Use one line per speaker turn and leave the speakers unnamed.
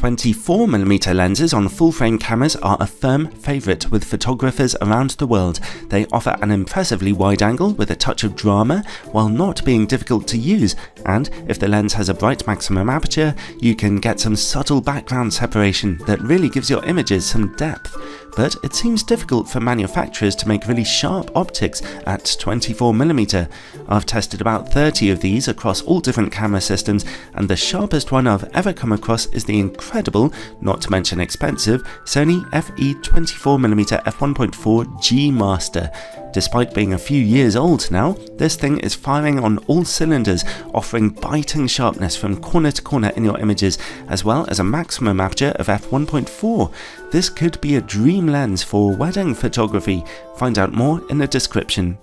24mm lenses on full frame cameras are a firm favourite with photographers around the world. They offer an impressively wide angle with a touch of drama while not being difficult to use and if the lens has a bright maximum aperture you can get some subtle background separation that really gives your images some depth. But it seems difficult for manufacturers to make really sharp optics at 24mm. I've tested about 30 of these across all different camera systems and the sharpest one I've ever come across is the incredible, not to mention expensive, Sony FE24mm f1.4 G Master. Despite being a few years old now, this thing is firing on all cylinders, offering biting sharpness from corner to corner in your images, as well as a maximum aperture of f1.4. This could be a dream lens for wedding photography. Find out more in the description.